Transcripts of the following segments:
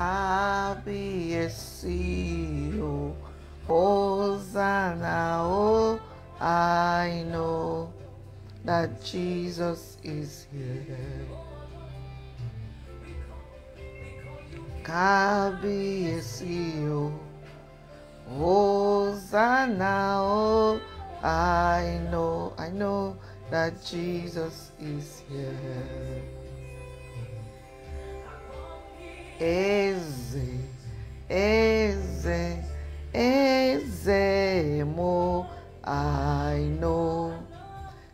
Kábíyèsí o, Hosanna, oh, I know that Jesus is here. Kábíyèsí o, Hosanna, oh, I know, I know that Jesus is here. Eze, Eze, Eze mo, I know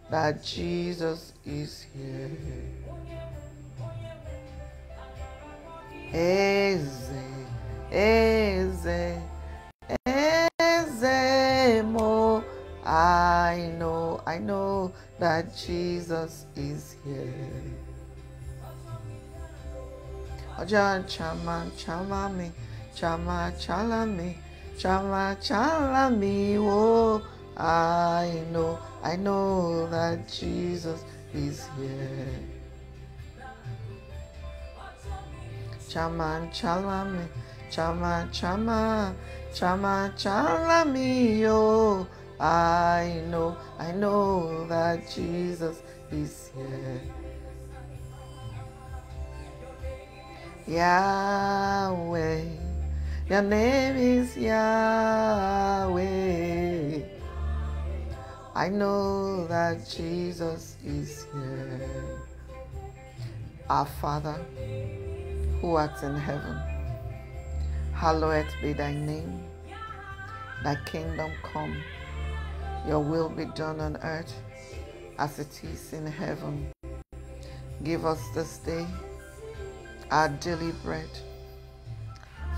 that Jesus is here. Eze, Eze, Eze mo, I know, I know that Jesus is here. Oja chama chama me, chama chala me, chama chala me. Oh, I know, I know that Jesus is here. Chama chala me, chama chama, chama chala me. Oh, I know, I know that Jesus is here. Yahweh, your name is Yahweh. I know that Jesus is here. Our Father, who art in heaven, hallowed be thy name. Thy kingdom come, your will be done on earth as it is in heaven. Give us this day our daily bread.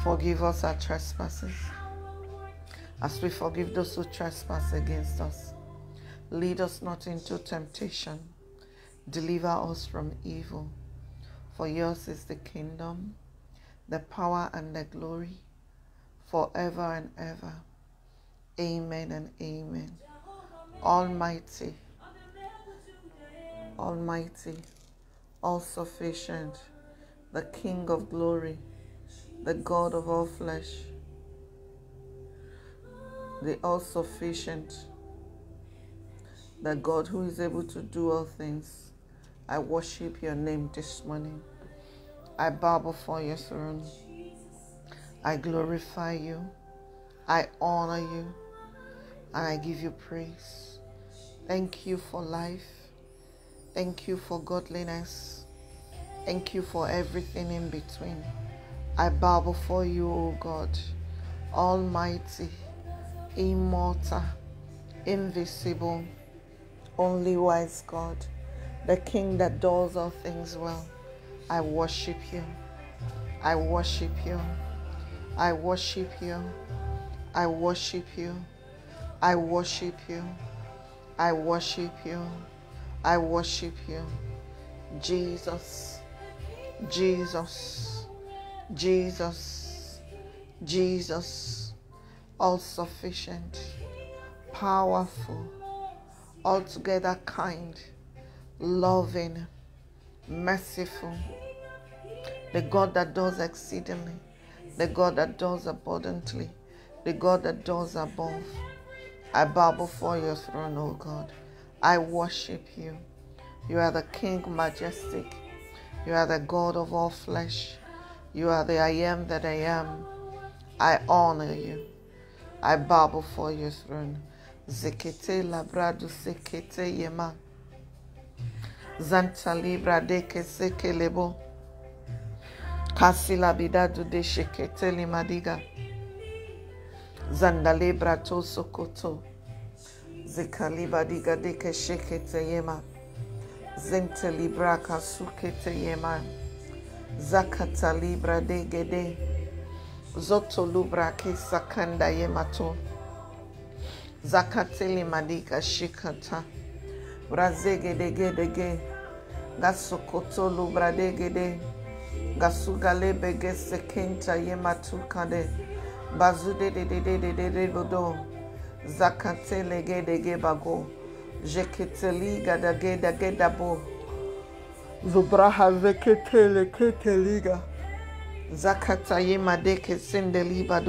Forgive us our trespasses as we forgive those who trespass against us. Lead us not into temptation. Deliver us from evil. For yours is the kingdom, the power, and the glory forever and ever. Amen and amen. Almighty, Almighty, all sufficient, the King of glory, the God of all flesh, the all sufficient, the God who is able to do all things. I worship your name this morning. I bow before your throne. I glorify you. I honor you. And I give you praise. Thank you for life. Thank you for godliness. Thank you for everything in between. I bow before you, O God, Almighty, immortal, invisible, only wise God, the King that does all things well. I worship you. I worship you. I worship you. I worship you. I worship you. I worship you. I worship you. Jesus. Jesus. Jesus. Jesus. All sufficient. Powerful. Altogether kind. Loving. Merciful. The God that does exceedingly. The God that does abundantly. The God that does above. I bow before your throne, O God. I worship you. You are the King majestic. You are the God of all flesh. You are the I am that I am. I honor you. I bow before your throne. Zekete labradu sekete yema. Zanta libra de que seke lebo. Kasila bidadu de shekete limadiga. Zandalebra to sokoto. Zekaliba diga deke shekete yema. Zente libra kasukete yema. Zakata libra de gede. Zoto lubra ke sakanda yemato. Zakateli madika shikata. Brazege de gede ge. Gasokoto lubra de gede. Gasugale bege sekenta yematu kade. Bazude de de de de de de bodo. Zakate lege de ge bago. Zubraha zeketele keteliga. Zakata yema deke sendeliba.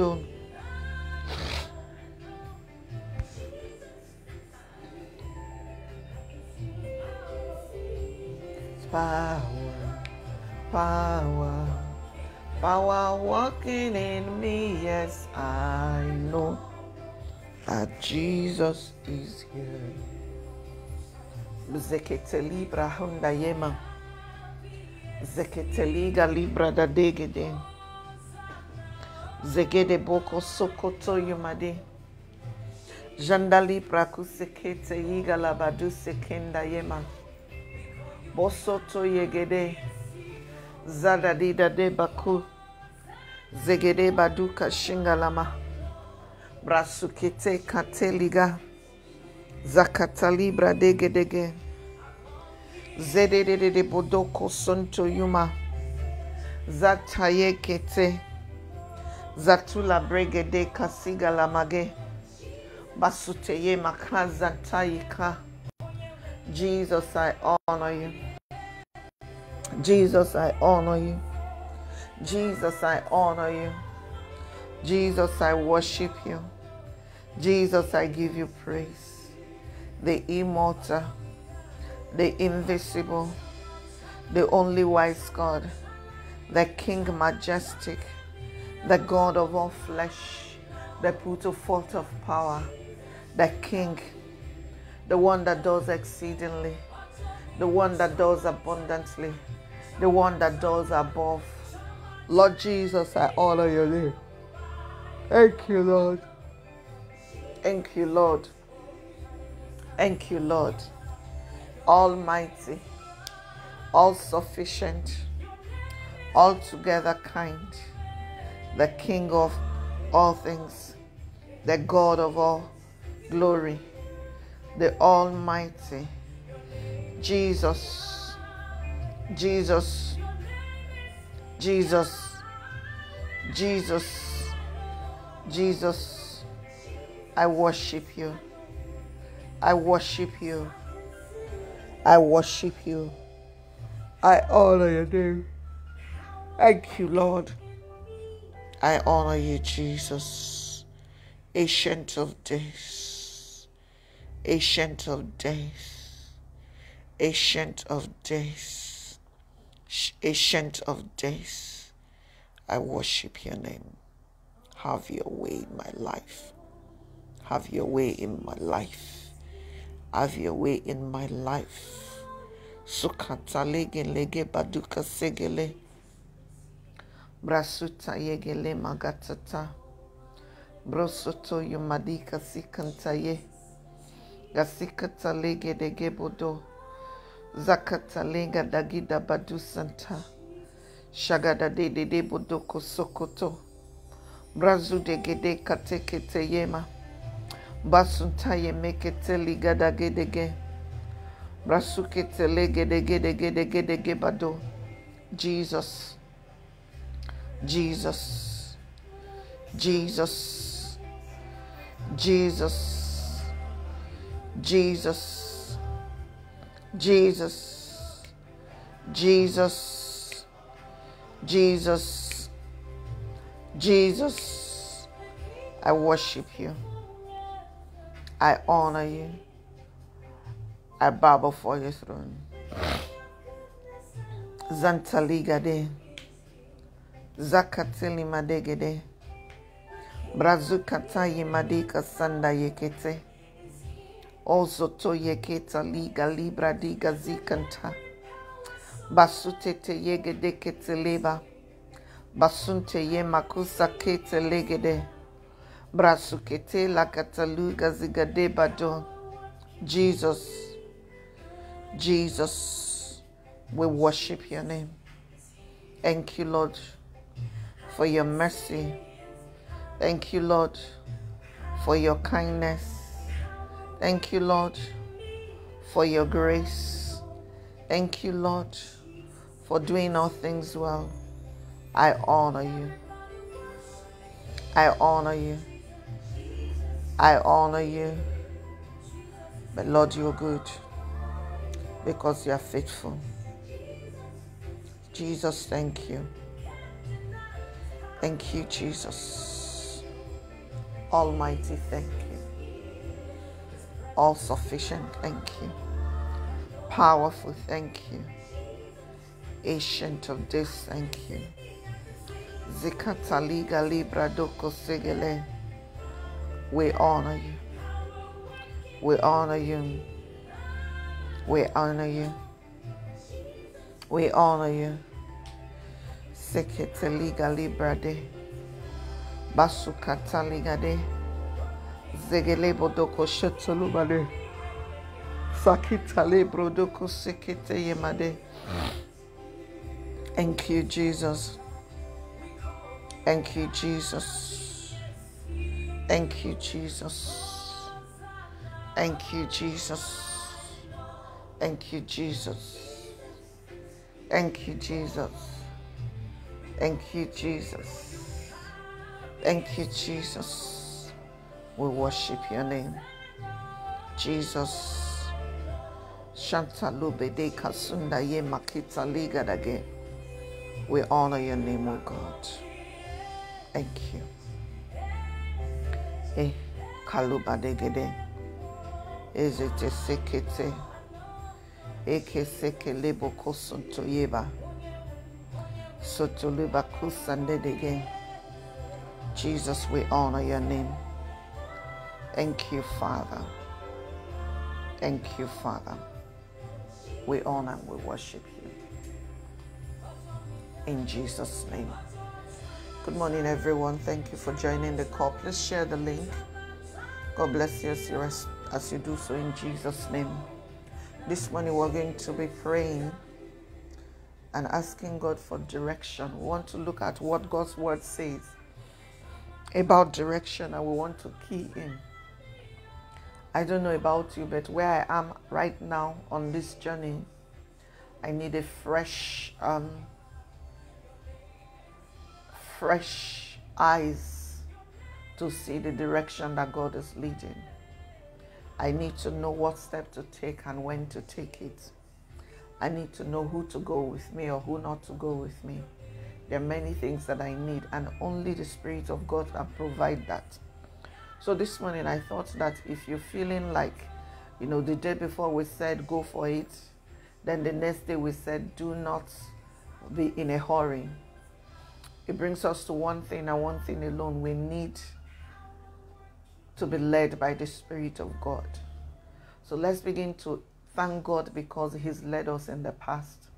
Power, power, power walking in me. Yes, I know that Jesus is here. Zeketeli brahunda yema. Zeketeliga libra da degede. Zegede boko sokoto yumade. Jandali prakusekete yiga labadu sekenda yema. Bosoto yegede. Zadadida de baku. Zegede baduka shingalama. Brasukete kateliga. Zakatalibra degedege. Zedede bodoko sonto yuma. Zataye kete. Zatula bregede kasiga lamage. Basuteye makaza tayika. Jesus, I honor you. Jesus, I honor you. Jesus, I honor you. Jesus, I worship you. Jesus, I give you praise. The immortal, the invisible, the only wise God, the King majestic, the God of all flesh, the put forth of power, the King, the one that does exceedingly, the one that does abundantly, the one that does above. Lord Jesus, I honor your name. Thank you, Lord. Thank you, Lord. Thank you, Lord. Almighty, all sufficient, altogether kind, the King of all things, the God of all glory, the Almighty, Jesus, Jesus, Jesus, Jesus, Jesus, I worship you. I worship you. I worship you. I honor your name. Thank you, Lord. I honor you, Jesus. Ancient of days. Ancient of days. Ancient of days. Ancient of days. I worship your name. Have your way in my life. Have your way in my life. Have your way in my life. Sukata lege lege baduka segele. Brasuta yegele magatata. Brosoto yumadika sikanta ye. Gasikata lege dege bodo. Zakata lega dagida badu santa. Shagada de de de bodoko sokoto. Brazu de gede katekete yema. Basunta ye mekete ligada gedege. Brasukete legede gede gede gede gebado. Jesus. Jesus. Jesus. Jesus. Jesus. Jesus. Jesus. Jesus. Jesus. I worship you. I honor you. I bow before your throne. Zantaligade. Zakatili madegede. Brazukata yimadika sanda yekete. Also to yeketa liga libra diga zikanta. Basutete yegede kete leba. Basunte ye makusa kete legede. Brasukete. Jesus, Jesus, we worship your name. Thank you, Lord, for your mercy. Thank you, Lord, for your kindness. Thank you, Lord, for your grace. Thank you, Lord, for doing all things well. I honor you. I honor you. I honor you. But Lord, you are good because you are faithful. Jesus, thank you. Thank you, Jesus. Almighty, thank you. All sufficient, thank you. Powerful, thank you. Ancient of this, thank you. Zikataliga libra doko segele. We honor you. We honor you. We honor you. We honor you. Seketeliga libra de. Basukataliga de. Zegelebo doko shetolubade. Sakita libro doko sekete yemade. Thank you, Jesus. Thank you, Jesus. Thank you, Jesus. Thank you, Jesus. Thank you, Jesus. Thank you, Jesus. Thank you, Jesus. Thank you, Jesus. We worship your name. Jesus. Shanta lube de kasunda ye makita liga dage. We honor your name, O God. Thank you. Eh, kaluba degede. Ezete sekete. Eke seke lebo kosunto yeba. Soto liba kusande dege. Jesus, we honor your name. Thank you, Father. Thank you, Father. We honor and we worship you. In Jesus' name. Good morning, everyone. Thank you for joining the call. Please share the link. God bless you as you, as you do so in Jesus' name. This morning, we're going to be praying and asking God for direction. We want to look at what God's word says about direction and we want to key in. I don't know about you, but where I am right now on this journey, I need a fresh, um, fresh eyes to see the direction that God is leading. I need to know what step to take and when to take it. I need to know who to go with me or who not to go with me. There are many things that I need, and only the Spirit of God can provide that. So this morning, I thought that if you're feeling like, you know, the day before we said go for it, then the next day we said do not be in a hurry. It brings us to one thing and one thing alone. We need to be led by the Spirit of God. So let's begin to thank God because He's led us in the past.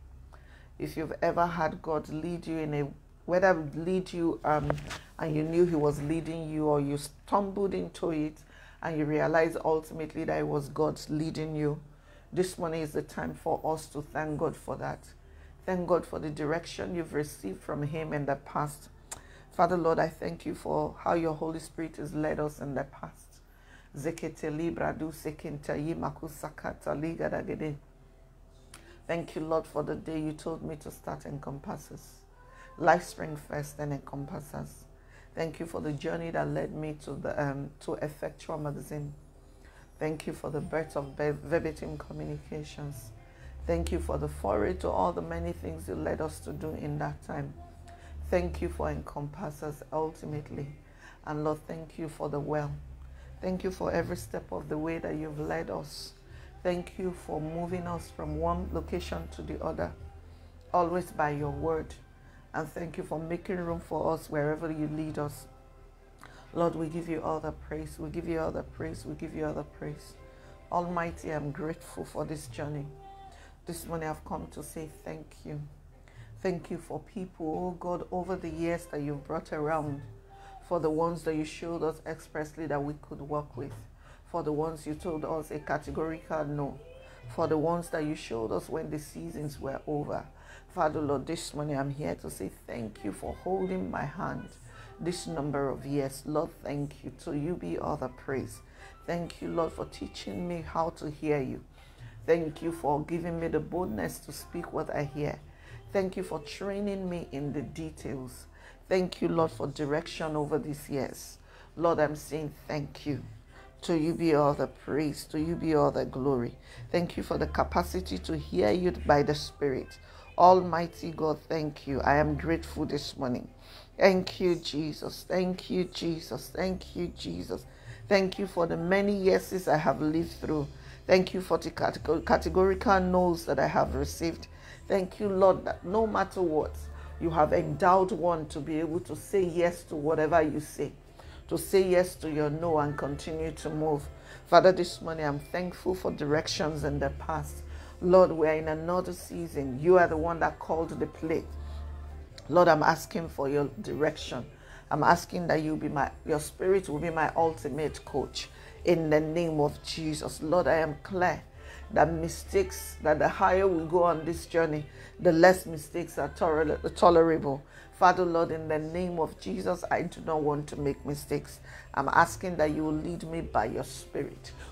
If you've ever had God lead you in a whether lead you um, and you knew He was leading you, or you stumbled into it and you realize ultimately that it was God leading you, this morning is the time for us to thank God for that. Thank God for the direction you've received from Him in the past. Father Lord, I thank you for how your Holy Spirit has led us in the past. Thank you, Lord, for the day you told me to start encompasses. Life spring first, then encompasses. Thank you for the journey that led me to the um, to Effectual Magazine. Thank you for the birth of Verbatim Communications. Thank you for the foray to all the many things you led us to do in that time. Thank you for encompass us ultimately. And Lord, thank you for the well. Thank you for every step of the way that you've led us. Thank you for moving us from one location to the other, always by your word. And thank you for making room for us wherever you lead us. Lord, we give you all the praise. We give you all the praise. We give you all the praise. Almighty, I'm grateful for this journey. This morning I've come to say thank you. Thank you for people, oh God, over the years that you've brought around, for the ones that you showed us expressly that we could work with, for the ones you told us a categorical no, for the ones that you showed us when the seasons were over. Father Lord, this morning I'm here to say thank you for holding my hand this number of years. Lord, thank you. To you be all the praise. Thank you, Lord, for teaching me how to hear you. Thank you for giving me the boldness to speak what I hear. Thank you for training me in the details. Thank you, Lord, for direction over these years. Lord, I'm saying thank you. To you be all the praise, to you be all the glory. Thank you for the capacity to hear you by the Spirit. Almighty God, thank you. I am grateful this morning. Thank you, Jesus. Thank you, Jesus. Thank you, Jesus. Thank you for the many yeses I have lived through. Thank you for the categorical no's that I have received. Thank you, Lord, that no matter what, you have endowed one to be able to say yes to whatever you say, to say yes to your no and continue to move. Father, this morning I'm thankful for directions in the past. Lord, we're in another season. You are the one that called the play. Lord, I'm asking for your direction. I'm asking that you be my your spirit will be my ultimate coach in the name of Jesus. Lord, I am clear that mistakes, that the higher we go on this journey, the less mistakes are toler- tolerable. Father, Lord, in the name of Jesus, I do not want to make mistakes. I'm asking that you will lead me by your spirit.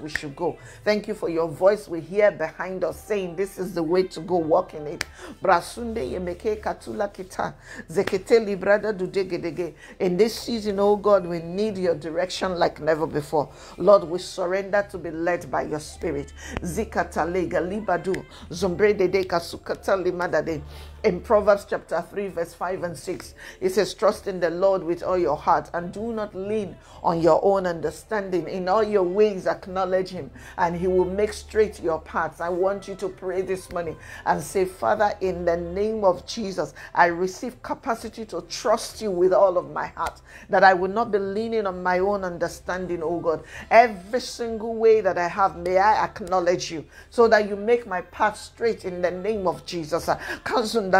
we should go. Thank you for your voice we hear behind us saying this is the way to go, walk in it. Brasunde yemeke katula kita. Zekete librada dudegedege. In this season, oh God, we need your direction like never before. Lord, we surrender to be led by your spirit. Zikata lega libadu. Zombre de kasukata limadade in Proverbs chapter 3, verse 5 and 6. It says, Trust in the Lord with all your heart and do not lean on your own understanding. In all your ways, acknowledge Him, and He will make straight your paths. I want you to pray this morning and say, Father, in the name of Jesus, I receive capacity to trust you with all of my heart, that I will not be leaning on my own understanding, oh God. Every single way that I have, may I acknowledge you so that you make my path straight in the name of Jesus katukalumade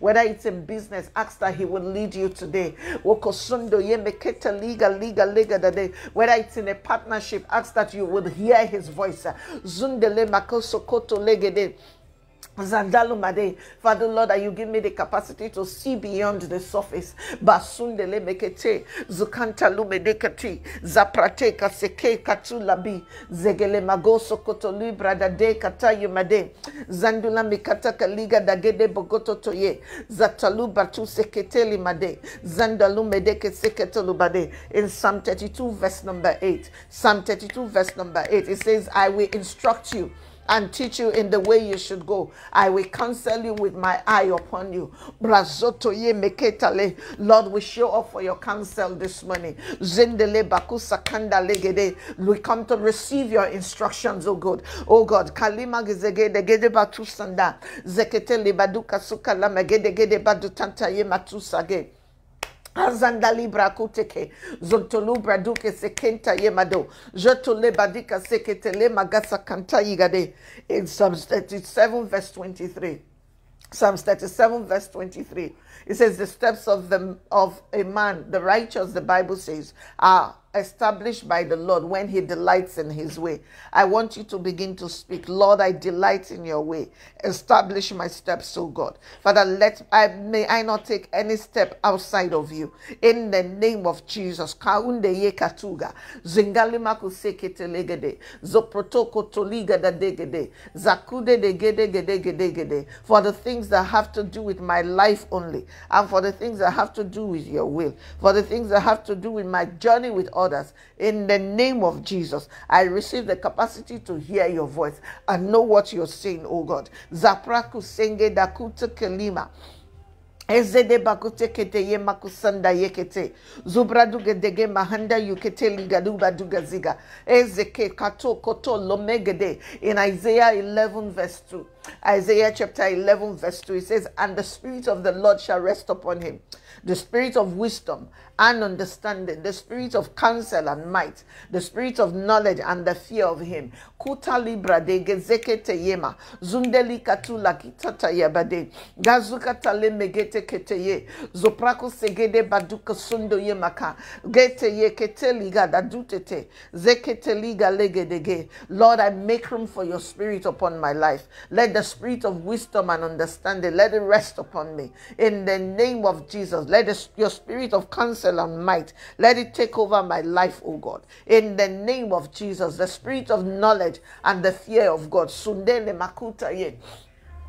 whether it's in business ask that he will lead you today. Whether it's in a partnership ask that you would hear his voice Zandalumade. Father Lord, that you give me the capacity to see beyond the surface. Basundele mekete, zukanta lumedekati, zaprate kaseke katulabi, zegele magoso koto libra da de kata yumade, zandula mikata kaliga da gede bogoto toye, zatalu batu sekete limade, zandalu medeke sekete lubade. In Psalm 32 verse number 8, Psalm 32 verse number 8, it says, I will instruct you and teach you in the way you should go. I will counsel you with my eye upon you. Brazoto ye meketale. Lord, we show up for your counsel this morning. Zindele bakusa kanda legede. We come to receive your instructions, oh God. Oh God. Kalima gizegede gede batu sanda. Zekete libaduka suka lama gede gede badu tanta ye matusage. Azanda libra kuteke. Zontolu braduke sekenta yemado. Jotole badika seketele magasa kanta yigade. In Psalms 37 verse 23 Psalms 37 verse 23 it says the steps of the of a man the righteous the bible says are established by the Lord when He delights in His way. I want you to begin to speak, Lord, I delight in your way. Establish my steps, O God. Father, let I may I not take any step outside of you. In the name of Jesus. Kaunde ye katuga. Zingalimaku seketelegede. Zoprotoko toliga da degede. Zakude de. For the things that have to do with my life only. And for the things that have to do with your will. For the things that have to do with my journey with others. In the name of Jesus, I receive the capacity to hear your voice and know what you're saying, oh God. Zapraku senge dakuta kelima. Ezede bakute kete ye makusanda yekete. Zubradu gedege mahanda yukete ligaduba dugaziga. Ezeke kato koto lomegede. In Isaiah 11 verse 2. Isaiah chapter 11 verse 2. It says, And the Spirit of the Lord shall rest upon him. The Spirit of wisdom and understanding, the spirit of counsel and might, the spirit of knowledge and the fear of him. Kuta libra de gezekete yema, zundeli katula kitata yabade, gazukata le megete kete kete ye. Zoprako segede baduka sundo ye maka. Gete ye kete liga da dutete. Zekete liga legedege. Lord, I make room for your spirit upon my life. Let the spirit of wisdom and understanding, let it rest upon me. In the name of Jesus, let the, your spirit of counsel and might, let it take over my life, oh God. In the name of Jesus, the spirit of knowledge and the fear of God. Sundele makuta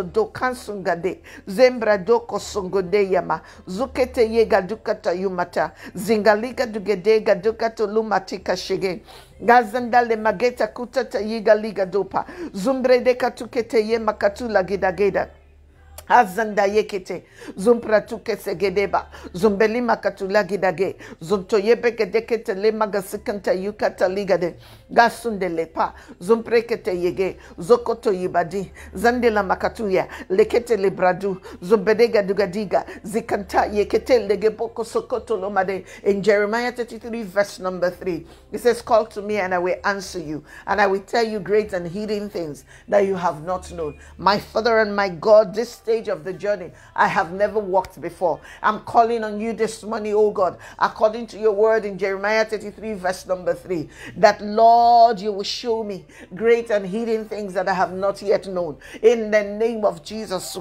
do kansungade. Zembra do kosungode yama. Zukete yega dukata yumata. Zingaliga dugedega dukato lumatika shige. Gazanda le mageta kutata yiga liga dopa. Zumbre de katukete ye makatula gida gida. Azanda yekete. Zumpratu kesegedeba zumbelima katula gidage zunto yebeke dekete le magasikanta yukata ligade. Gasunde lepa. Zumprekete yege. Zokoto yibadi. Zandela makatuya. Lekete lebradu zumbedega dugadiga. Zikanta yekete legeboko sokoto lomade. In Jeremiah 33 verse number 3 it says call to me and I will answer you. And I will tell you great and hidden things that you have not known. My father and my God this stage of the journey I have never walked before. I'm calling on you this morning, oh God, according to your word in Jeremiah 33, verse number 3, that Lord, you will show me great and hidden things that I have not yet known. In the name of Jesus.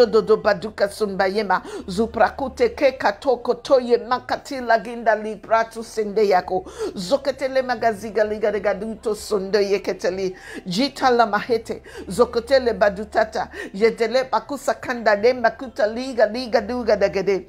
Yudododo baduka sumbayema. Zuprakute ke katoko toye makati laginda libratu sende yako. Zoketele magaziga liga de gaduto sunde yeketeli. Jita la mahete. Zokotele badutata. Yetele bakusa kanda de makuta liga liga duga dagede.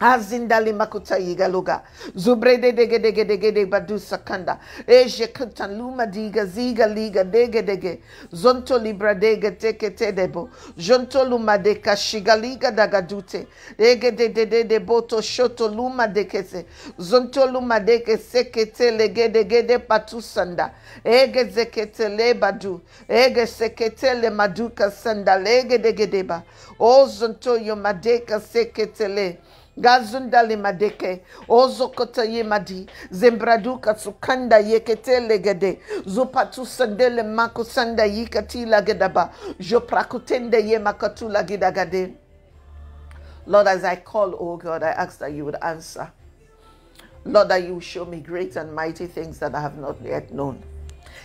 Azindali makuta yigaluga zubrede dege dege dege de badu sakanda. Eje kutan luma diga ziga liga dege dege zonto libra dege teke tedebo jonto luma de kashigaliga dagadute dege de de de de boto shoto luma de kese zonto luma de ke sekete lege dege de patu sanda. Ege zekete le badu. Ege sekete le maduka sanda. Lege dege deba o zonto yo madeka sekete le gazundali madeke ozokota yemadi zembraduka sukanda yekete legede zupatu sandele mako sanda yikati lagedaba joprakutende yemakatu lagidagade Lord, as I call, oh God, I ask that you would answer. Lord, that you show me great and mighty things that I have not yet known.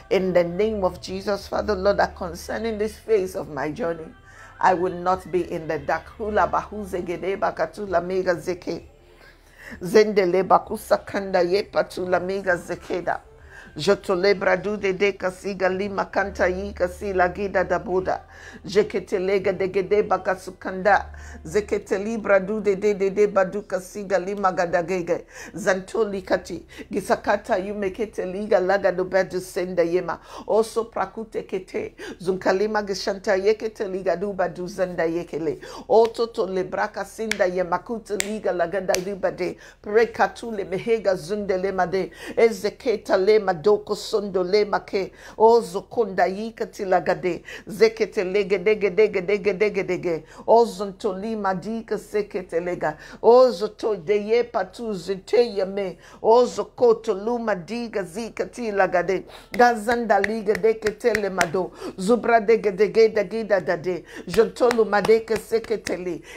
In the name of Jesus, Father, Lord, that concerning this phase of my journey, I will not be in the dark. Hula bahuze gedeba katula mega zeke. Zendele bakusa kanda ye patula mega zekeda. Jotole bradu de de kasiga lima kanta yi kasi la gida da buda. Jekete lega de gede bakasukanda. Zekete libra du de de de de badu kasiga lima gadagege. Zantoli kati. Gisakata yu mekete liga laga do bedu senda yema. Also prakute kete. Zunkalima gishanta yekete liga du badu zenda yekele. Oto to lebraka sinda yemakuta liga laga da libade. Prekatu le mehega zunde lemade. Ezeketa lema doko sondo lema ke. Ozo konda yikati lagade. Zekete lege dege dege dege dege dege. Lima dika sekete lega. Deye patu zete yame. Luma diga zikati lagade. Gazanda liga deke tele mado. Zubra dege dege dege.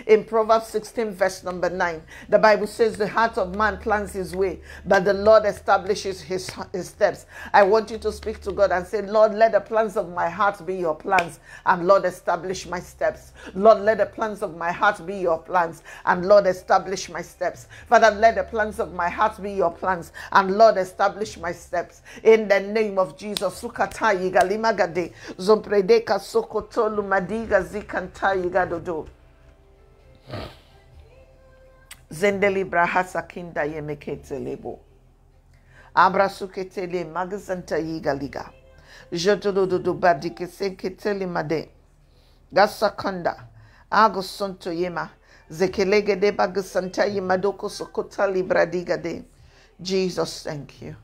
In Proverbs 16 verse number 9, the Bible says the heart of man plans his way, but the Lord establishes his, his steps. I want you to speak to God and say, Lord, let the plans of my heart be your plans, and Lord, establish my steps. Lord, let the plans of my heart be your plans, and Lord, establish my steps. Father, let the plans of my heart be your plans, and Lord, establish my steps. In the name of Jesus. Zendeli brahasa kinda yemekete lebo. Abrasuketele magazanta liga. Jodododo badike senketele made. Gasakanda. Agosonto yema. Zekelege de bagasanta yemadoko sokota libradiga de. Jesus, thank you.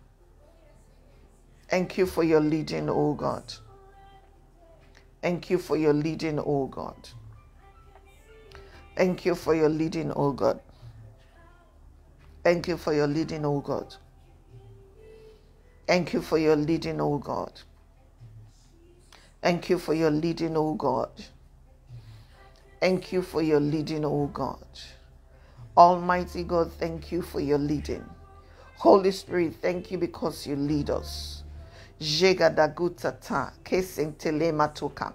Thank you for your leading, oh God. Thank you for your leading, oh God. Thank you for your leading, oh God. Thank you for your leading, oh God. Thank you for your leading, oh God. Thank you for your leading, oh God. Thank you for your leading, oh God. Almighty God, thank you for your leading. Holy Spirit, thank you because you lead us. Jegadagutata, kesentelematoka,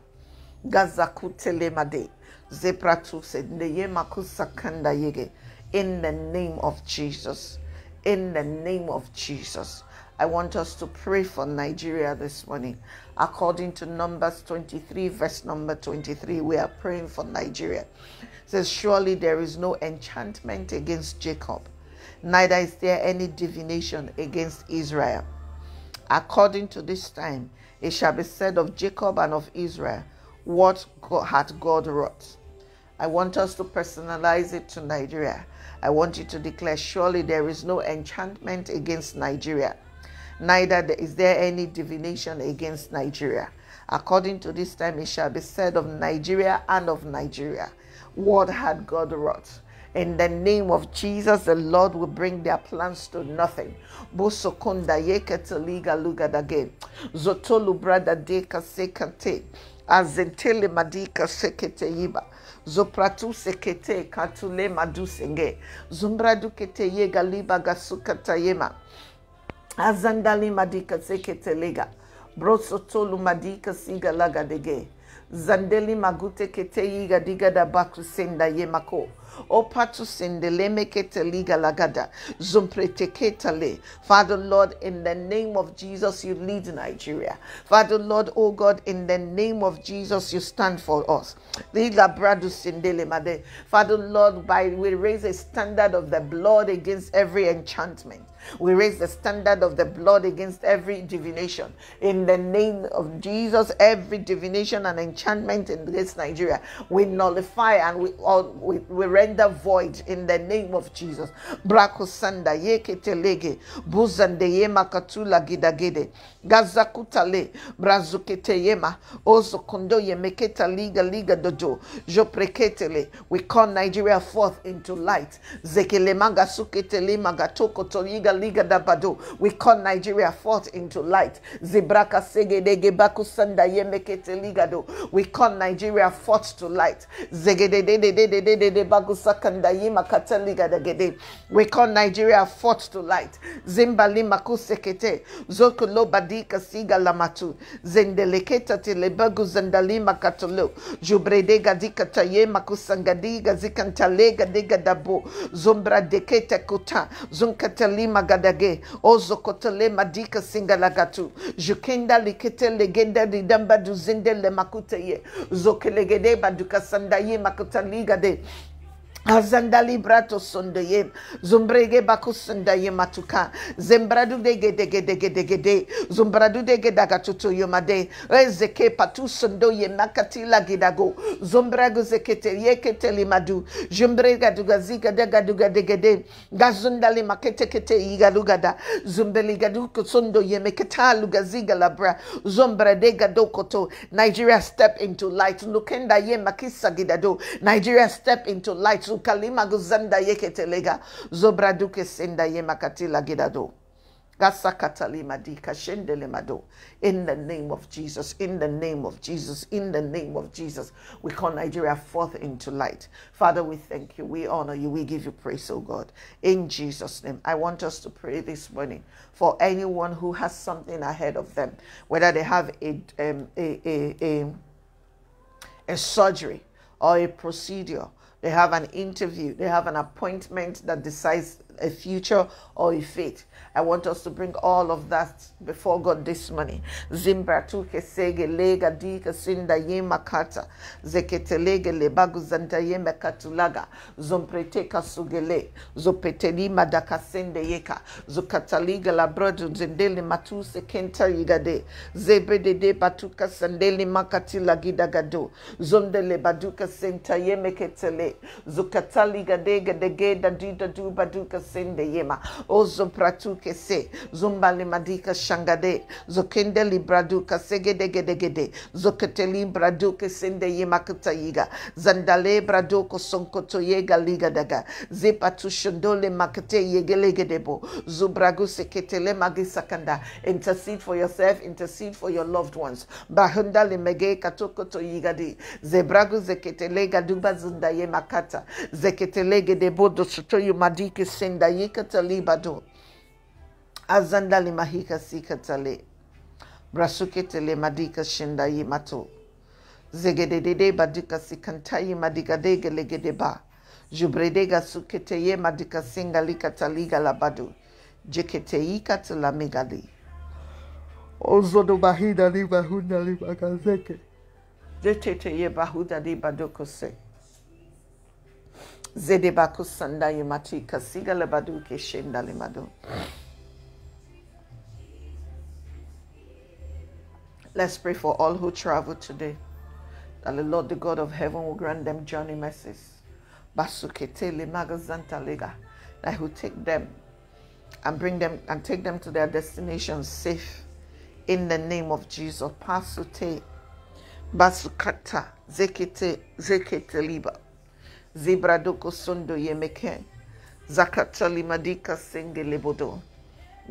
gazakutelemade, zepratuse, neyemakusakanda yege. In the name of Jesus. In the name of Jesus. I want us to pray for Nigeria this morning. According to Numbers 23, verse number 23, we are praying for Nigeria. It says, Surely there is no enchantment against Jacob, neither is there any divination against Israel. According to this time, it shall be said of Jacob and of Israel, What God, hath God wrought? I want us to personalize it to Nigeria. I want you to declare, Surely there is no enchantment against Nigeria neither is there any divination against Nigeria. According to this time, it shall be said of Nigeria and of Nigeria, what had God wrought? In the name of Jesus, the Lord will bring their plans to nothing. Bosokunda yeketeliga lugadage. Zotolu brada deka sekate. Azentele madika sekete yiba. Zopratu sekete katule madusenge. Zumbradu kete yega liba gasukata yema. Azandali madika seketelega. Brosotolu madika siga laga dege. Zandeli magute kete yiga diga da baku senda yemako. Opatu sendeleme kete liga lagada. Zumprete ketale. Father Lord, in the name of Jesus, you lead Nigeria. Father Lord, oh God, in the name of Jesus, you stand for us. Liga bradu sendele made. Father Lord, by we raise a standard of the blood against every enchantment. We raise the standard of the blood against every divination. In the name of Jesus, every divination and enchantment in this Nigeria, we nullify and we, all, we, we render void in the name of Jesus. Brakusanda yeketelege buzande yema katula gidagede gazakutale brazukete yema ozokundo yemeketa liga liga dojo jopreketele. We call Nigeria forth into light. Zekele magasuketele magatoko toliga. We call Nigeria forth into light. Zibraka segedege bakusanda yemekete ligado. We call Nigeria forth to light. Zegedede bagusakanda yemakata ligada gede. We call Nigeria forth to light. Zimbali makusekete. Zokolo badika siga lamatu. Zendeleketa telebagu zandali makatolo. Jubrede gadika taye makusangadiga zikantalega dega dabo. Zumbra dekete kuta. Zunkatalima gadage. Ozokotele madika singalagatu. Jukenda likete legenda didamba duzinde le makuteye. Zokelegede baduka sandaye makutaliga de. Azandali brato sondoye zumbrege bakusandaye matuka. Zembradu dege dege dege dege de zumbradu dege daga tutu yomade ezeke patu sondoye makati la gidago zumbragu zekete yekete limadu jumbrega duga ziga daga duga dege de. Gazundali makete kete igalugada zumbeli gadu kusundo yemeketa luga ziga labra zumbra dega dokoto. Nigeria step into light. Lukenda ye makisa gidado Nigeria step into light kalima guzanda yeketelega zobraduke senda yemakatila gidado. In the name of Jesus, in the name of Jesus, in the name of Jesus, we call Nigeria forth into light. Father, we thank you, we honor you, we give you praise, oh God. In Jesus' name, I want us to pray this morning for anyone who has something ahead of them, whether they have a um, a, a, a a surgery or a procedure they have an interview. They have an appointment that decides a future or a fate. I want us to bring all of that before God this morning. Zimbra tu kesege lega dika sinda ye makata. Zeketelege lebagu zanta ye mekatulaga. Zomprete kasugele. Zopeteli madaka sende yeka. Zokataliga labrodu zendele matu sekenta yigade. Zebede de batuka sandeli gado zondele baduka senta ye meketele. Zokataliga dega dege da dida du baduka sende yema. Ozo pratu kese zumbali madika shangade zokende libraduka segedegedegede zoketeli braduka sende yemakata yiga. Zandale bradoko sonkoto yega liga daga. Zepatu shondole makate yegelegedebo zubragu seketele magisakanda intercede for yourself intercede for your loved ones. Bahunda limege katokoto yigadi zebragu zeketele gaduba zunda yemakata zeketele gedebo do sotoyu madike senda yikata libado azanda limahika sikatale brasuketele madika shinda yimato zegedede badika sikantayi madigadege legedeba jubredega suketeye madika singa likataliga labadu jeketeika tulamigadi ozodo bahida li bahunda li bagazeke jeteteye bahuda li badokose zede bakusanda yimati kasiga Let's pray for all who travel today. That the Lord, the God of heaven, will grant them journey mercies. Basukete le magazanta lega. That will take them and bring them and take them to their destination safe. In the name of Jesus. Pasute. Basukata. Zekete. Zekete liba. Zibradoko sondo yemeke. Zakata limadika senge lebodo.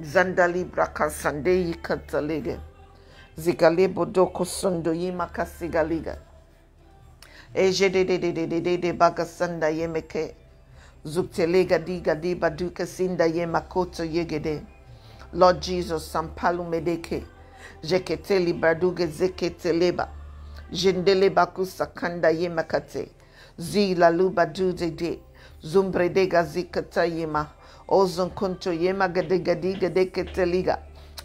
Zandali braka sande yikata lege. Zigale bodoko sondo yima kasigaliga. Eje de de de de de de de baga sanda yemeke. Zuktelega diga di baduka sinda yemakoto yegede. Lord Jesus, sampalu medeke. Jeketeli baduge zeketeleba. Jendele baku sakanda yemakate. Zila luba dude de. Zumbredega zikata yema. Ozon konto yema gade gadi gade keteliga.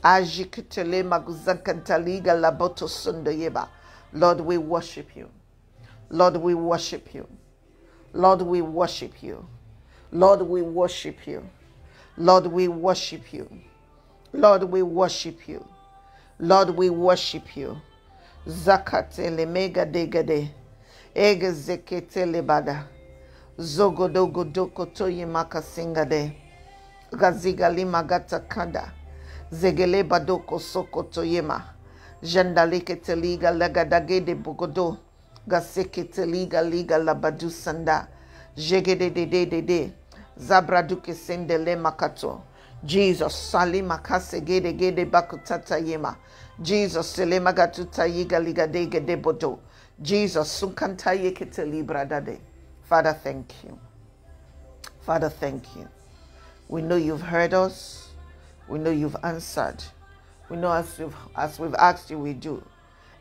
Ajikitele maguzakantaliga laboto sundoyeba. Lord, we worship you. Lord, we worship you. Lord, we worship you. Lord, we worship you. Lord, we worship you. Lord, we worship you. Lord, we worship you. Zakatele mega degade. Ege zeketele bada. Zogodogo doko toyi makasingade. Gazigali magata kada. Zegele badoko sokoto yema. Jandalike teliga lagadagede bogodo. Gaseke teliga liga labadu sanda. Jegede de de de de. Zabraduke sendele makato. Jesus sali makase gede gede bakutata yema. Jesus sele magatuta yiga liga de gede bodo. Jesus. Father, thank you. Father, thank you. We know you've heard us. We know you've answered. We know as we've, as we've asked you, we do.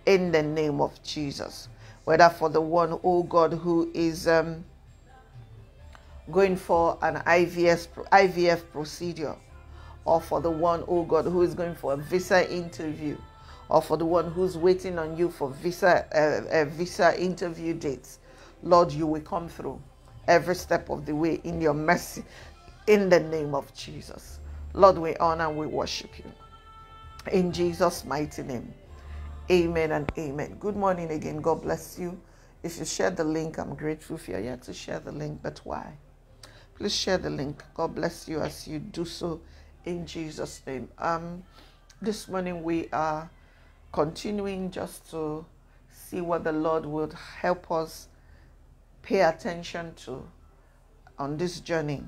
In the name of Jesus. Whether for the one, oh God, who is um, going for an IVS, IVF procedure, or for the one, oh God, who is going for a visa interview, or for the one who's waiting on you for visa, uh, uh, visa interview dates. Lord, you will come through every step of the way in your mercy, in the name of Jesus. Lord, we honor and we worship you. In Jesus' mighty name. Amen and amen. Good morning again. God bless you. If you share the link, I'm grateful if you're here to share the link, but why? Please share the link. God bless you as you do so in Jesus' name. Um, this morning we are continuing just to see what the Lord would help us pay attention to on this journey.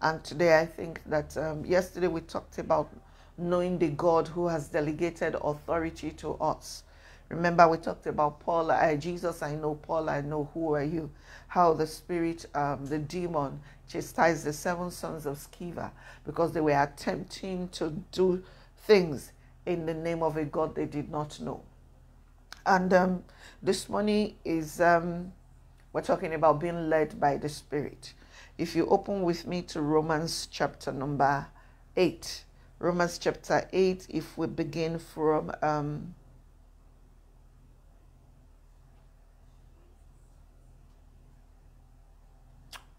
And today I think that um, yesterday we talked about knowing the God who has delegated authority to us. Remember, we talked about Paul, I, Jesus, I know, Paul, I know, who are you? How the spirit, um, the demon, chastised the seven sons of Sceva because they were attempting to do things in the name of a God they did not know. And um, this morning is, um, we're talking about being led by the Spirit. If you open with me to Romans chapter number 8, Romans chapter 8, if we begin from um,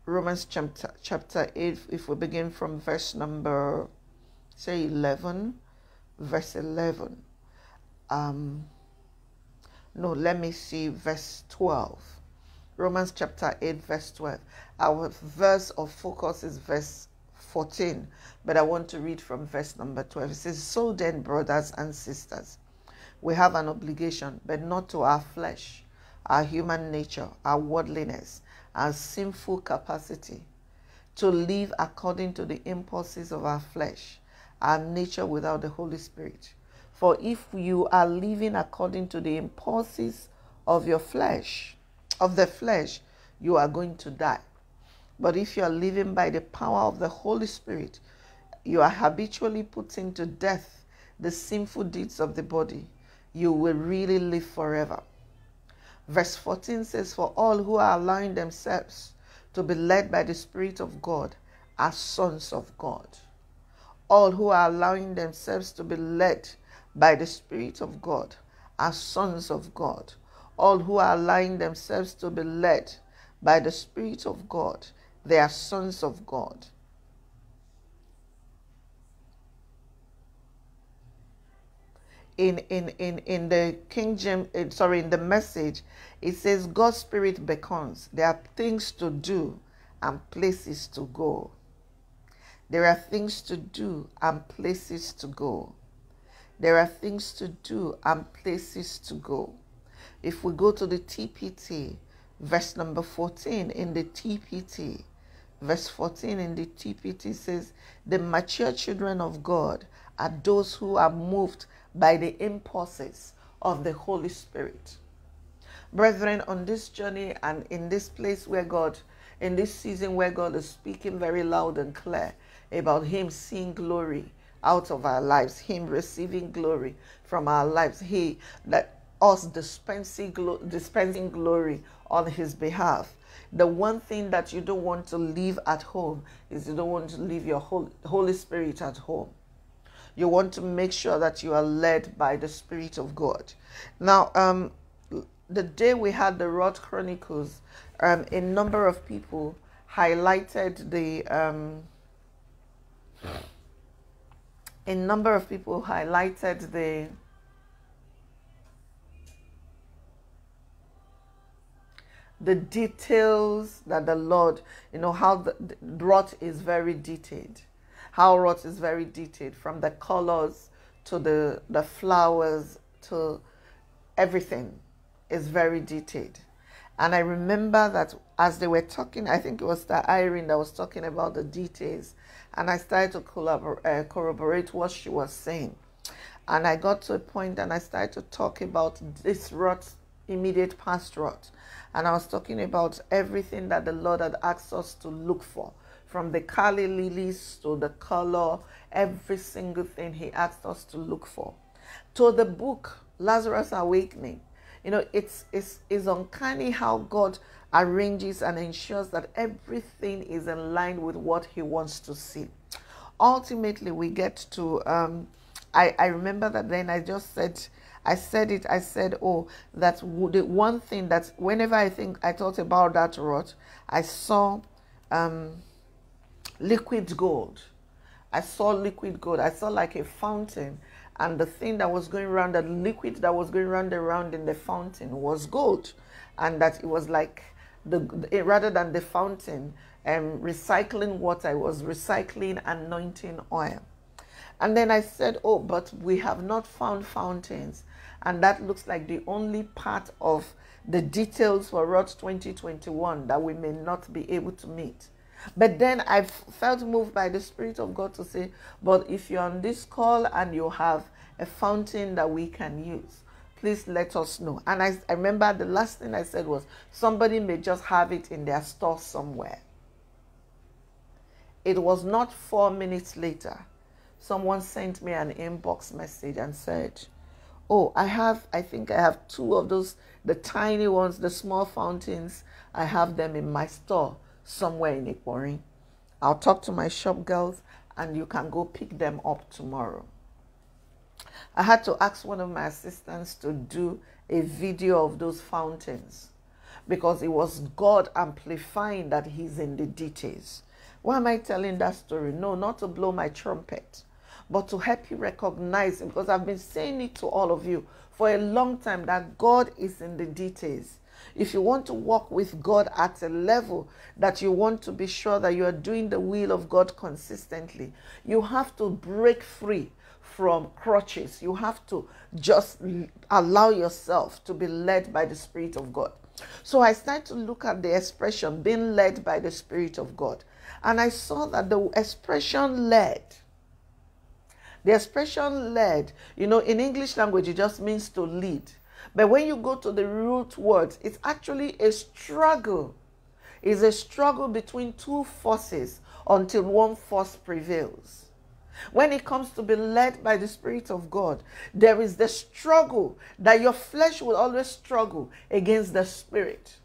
Romans chapter, chapter 8, if we begin from verse number, say, 11, verse 11. Um, no, let me see, verse 12. Romans chapter 8, verse 12. Our verse of focus is verse 14, but I want to read from verse number 12. It says, So then, brothers and sisters, we have an obligation, but not to our flesh, our human nature, our worldliness our sinful capacity to live according to the impulses of our flesh, our nature without the Holy Spirit. For if you are living according to the impulses of your flesh, of the flesh, you are going to die. But if you are living by the power of the Holy Spirit, you are habitually putting to death the sinful deeds of the body. You will really live forever. Verse 14 says, For all who are allowing themselves to be led by the Spirit of God are sons of God. All who are allowing themselves to be led by the Spirit of God are sons of God. All who are allowing themselves to be led by the Spirit of God, they are sons of God. in in in in the king james eh, sorry in the message it says god's spirit beckons there are things to do and places to go there are things to do and places to go there are things to do and places to go if we go to the tpt verse number 14 in the tpt verse 14 in the tpt says the mature children of god are those who are moved by the impulses of the Holy Spirit. Brethren, on this journey and in this place where God, in this season where God is speaking very loud and clear about Him seeing glory out of our lives, Him receiving glory from our lives, He that us dispensing, dispensing glory on His behalf. The one thing that you don't want to leave at home is you don't want to leave your Holy Spirit at home. You want to make sure that you are led by the Spirit of God. Now, um, the day we had the Rod Chronicles, um, a number of people highlighted the um, a number of people highlighted the the details that the Lord, you know, how the, the is very detailed how wrought is very detailed from the colors to the, the flowers to everything is very detailed. And I remember that as they were talking, I think it was the Irene that was talking about the details, and I started to uh, corroborate what she was saying. And I got to a point and I started to talk about this rot, immediate past rot. And I was talking about everything that the Lord had asked us to look for from the calla lilies to the color, every single thing he asked us to look for. To the book, Lazarus Awakening, you know, it's, it's, it's uncanny how God arranges and ensures that everything is in line with what he wants to see. Ultimately, we get to, um, I, I remember that then I just said, I said it, I said, oh, that the one thing that whenever I think I thought about that rot, I saw um, liquid gold. I saw liquid gold. I saw like a fountain, and the thing that was going around, the liquid that was going round and round in the fountain was gold, and that it was like the, the rather than the fountain, um, recycling water, I was recycling anointing oil. And then I said, Oh, but we have not found fountains. And that looks like the only part of the details for Rod 2021 that we may not be able to meet. But then I felt moved by the Spirit of God to say, but if you're on this call and you have a fountain that we can use, please let us know. And I, I remember the last thing I said was, somebody may just have it in their store somewhere. It was not four minutes later. Someone sent me an inbox message and said, Oh, I have, I think I have two of those, the tiny ones, the small fountains. I have them in my store somewhere in Ikpori. I'll talk to my shop girls and you can go pick them up tomorrow. I had to ask one of my assistants to do a video of those fountains because it was God amplifying that He's in the details. Why am I telling that story? No, not to blow my trumpet, but to help you recognize it because I've been saying it to all of you for a long time that God is in the details. If you want to walk with God at a level that you want to be sure that you are doing the will of God consistently, you have to break free from crutches. You have to just allow yourself to be led by the Spirit of God. So I started to look at the expression being led by the Spirit of God. And I saw that the expression led, the expression led, you know, in English language, it just means to lead. But when you go to the root words, it's actually a struggle. It's a struggle between two forces until one force prevails. When it comes to be led by the Spirit of God, there is the struggle that your flesh will always struggle against the Spirit.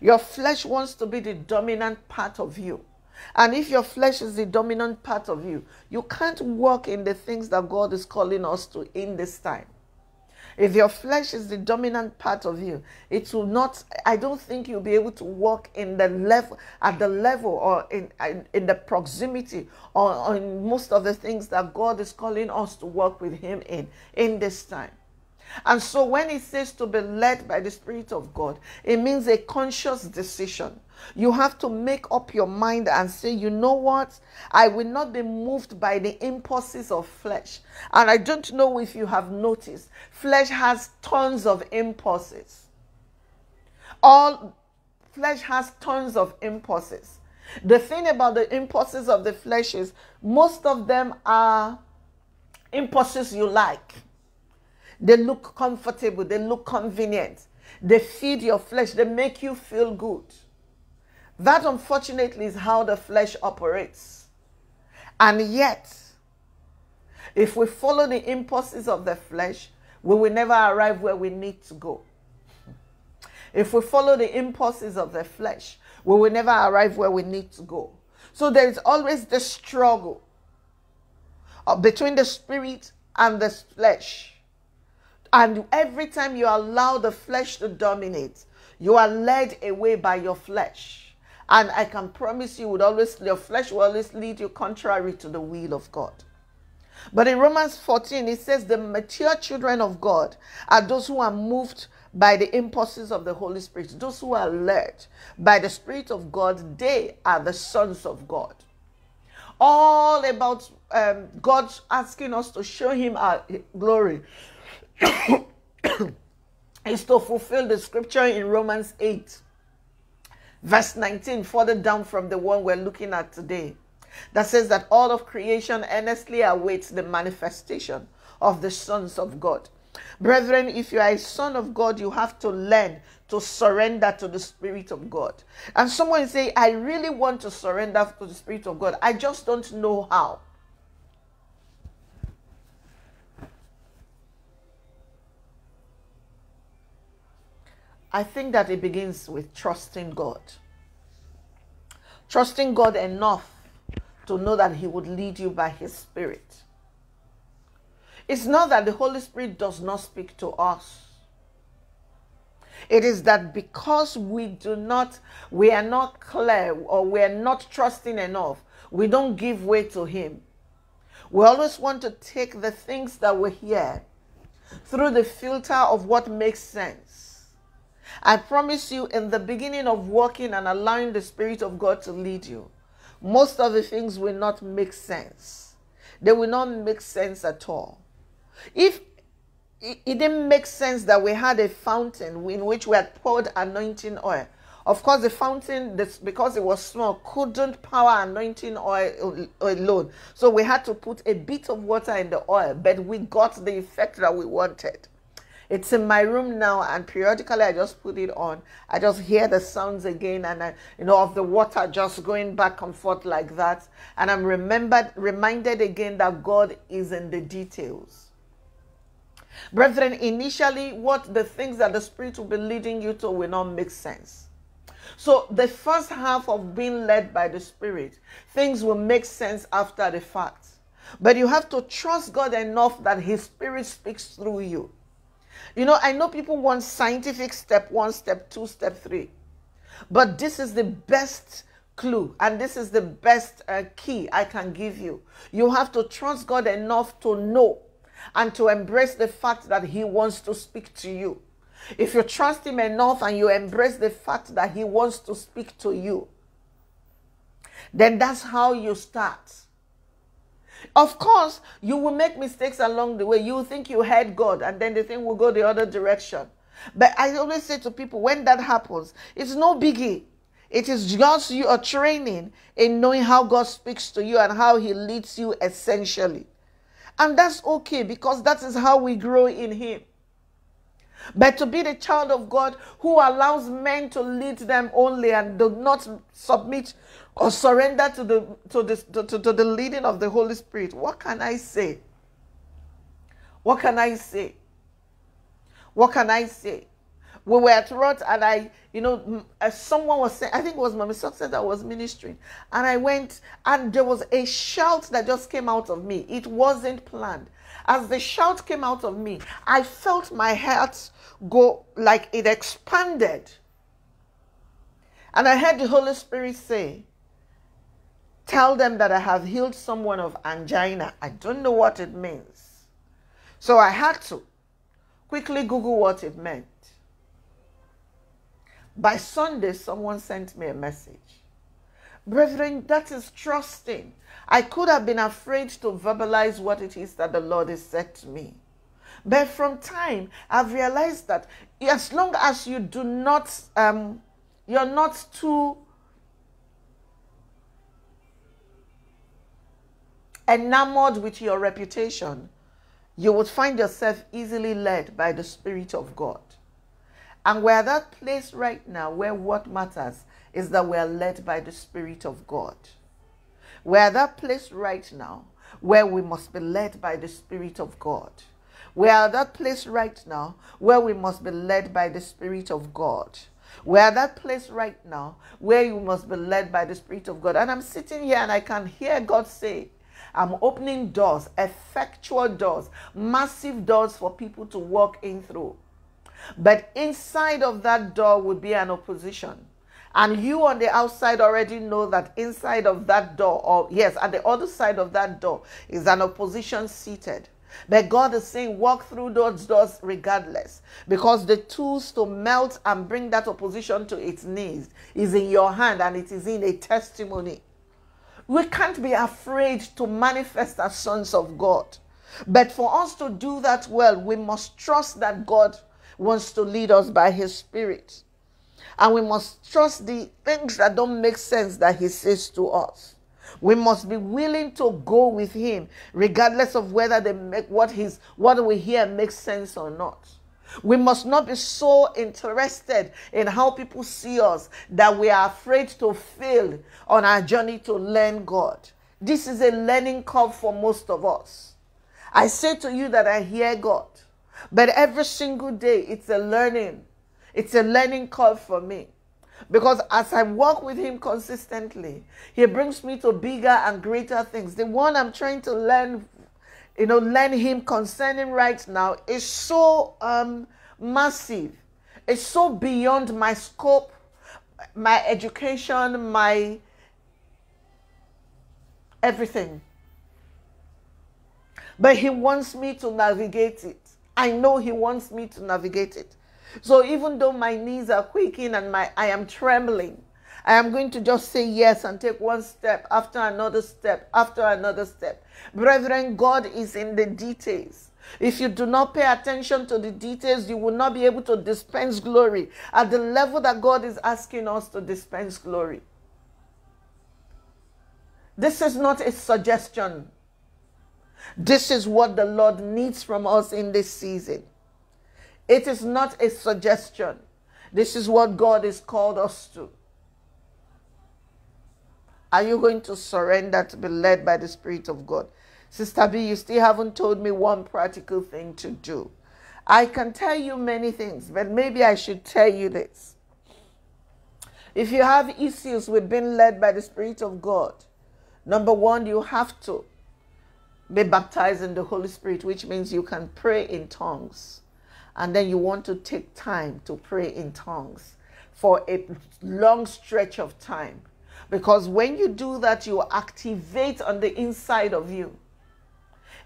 Your flesh wants to be the dominant part of you. And if your flesh is the dominant part of you, you can't walk in the things that God is calling us to in this time. If your flesh is the dominant part of you, it will not, I don't think you'll be able to walk in the level, at the level or in, in the proximity or, or in most of the things that God is calling us to work with Him in, in this time. And so when it says to be led by the Spirit of God, it means a conscious decision. You have to make up your mind and say, you know what? I will not be moved by the impulses of flesh. And I don't know if you have noticed, flesh has tons of impulses. All flesh has tons of impulses. The thing about the impulses of the flesh is most of them are impulses you like. They look comfortable, they look convenient, they feed your flesh, they make you feel good. That, unfortunately, is how the flesh operates. And yet, if we follow the impulses of the flesh, we will never arrive where we need to go. If we follow the impulses of the flesh, we will never arrive where we need to go. So there is always the struggle uh, between the spirit and the flesh. And every time you allow the flesh to dominate, you are led away by your flesh. And I can promise you, would always your flesh will always lead you contrary to the will of God. But in Romans 14, it says, The mature children of God are those who are moved by the impulses of the Holy Spirit, those who are led by the Spirit of God, they are the sons of God. All about um, God asking us to show Him our glory is to fulfill the scripture in Romans 8, verse 19, further down from the one we're looking at today, that says that all of creation earnestly awaits the manifestation of the sons of God. Brethren, if you are a son of God, you have to learn to surrender to the Spirit of God. And someone say, I really want to surrender to the Spirit of God. I just don't know how. I think that it begins with trusting God. Trusting God enough to know that He would lead you by His Spirit. It's not that the Holy Spirit does not speak to us. It is that because we do not, we are not clear or we are not trusting enough, we don't give way to Him. We always want to take the things that we hear through the filter of what makes sense. I promise you, in the beginning of walking and allowing the Spirit of God to lead you, most of the things will not make sense. They will not make sense at all. If it didn't make sense that we had a fountain in which we had poured anointing oil. Of course, the fountain, because it was small, couldn't power anointing oil alone. So we had to put a bit of water in the oil, but we got the effect that we wanted. It's in my room now, and periodically I just put it on. I just hear the sounds again, and I, you know, of the water just going back and forth like that. And I'm remembered, reminded again that God is in the details. Brethren, initially, what the things that the Spirit will be leading you to will not make sense. So, the first half of being led by the Spirit, things will make sense after the fact. But you have to trust God enough that His Spirit speaks through you. You know, I know people want scientific step one, step two, step three. But this is the best clue and this is the best uh, key I can give you. You have to trust God enough to know and to embrace the fact that He wants to speak to you. If you trust Him enough and you embrace the fact that He wants to speak to you, then that's how you start. Of course, you will make mistakes along the way. You think you heard God, and then the thing will go the other direction. But I always say to people, when that happens, it's no biggie. It is just you are training in knowing how God speaks to you and how He leads you essentially. And that's okay because that is how we grow in Him. But to be the child of God who allows men to lead them only and do not submit or surrender to the to the to, to, to the leading of the Holy Spirit, what can I say? What can I say? What can I say? We were at Roth and I, you know, as uh, someone was saying, I think it was Mommy Success that was ministering. And I went and there was a shout that just came out of me. It wasn't planned. As the shout came out of me, I felt my heart go like it expanded. And I heard the Holy Spirit say, Tell them that I have healed someone of angina. I don't know what it means. So I had to quickly Google what it meant. By Sunday, someone sent me a message. Brethren, that is trusting. I could have been afraid to verbalize what it is that the Lord has said to me. But from time, I've realized that as long as you do not, um, you're not too enamored with your reputation, you would find yourself easily led by the Spirit of God. And we're at that place right now where what matters is that we're led by the Spirit of God. We're at that place right now where we must be led by the Spirit of God. We're at that place right now where we must be led by the Spirit of God. We're at that place right now where you must be led by the Spirit of God. And I'm sitting here and I can hear God say, I'm opening doors, effectual doors, massive doors for people to walk in through. But inside of that door would be an opposition. And you on the outside already know that inside of that door, or yes, at the other side of that door, is an opposition seated. But God is saying, walk through those doors regardless. Because the tools to melt and bring that opposition to its knees is in your hand and it is in a testimony. We can't be afraid to manifest as sons of God. But for us to do that well, we must trust that God wants to lead us by His Spirit. And we must trust the things that don't make sense that He says to us. We must be willing to go with Him, regardless of whether they make what His what we hear makes sense or not. We must not be so interested in how people see us that we are afraid to fail on our journey to learn God. This is a learning curve for most of us. I say to you that I hear God. But every single day, it's a learning. It's a learning curve for me. Because as I walk with Him consistently, He brings me to bigger and greater things. The one I'm trying to learn, you know, learn Him concerning right now is so um, massive. It's so beyond my scope, my education, my everything. But He wants me to navigate it. I know He wants me to navigate it. So even though my knees are quaking and my I am trembling, I am going to just say yes and take one step after another step after another step. Brethren, God is in the details. If you do not pay attention to the details, you will not be able to dispense glory at the level that God is asking us to dispense glory. This is not a suggestion. This is what the Lord needs from us in this season. It is not a suggestion. This is what God has called us to. Are you going to surrender to be led by the Spirit of God? Sister B, you still haven't told me one practical thing to do. I can tell you many things, but maybe I should tell you this. If you have issues with being led by the Spirit of God, number one, you have to be baptized in the Holy Spirit, which means you can pray in tongues. And then you want to take time to pray in tongues for a long stretch of time. Because when you do that, you activate on the inside of you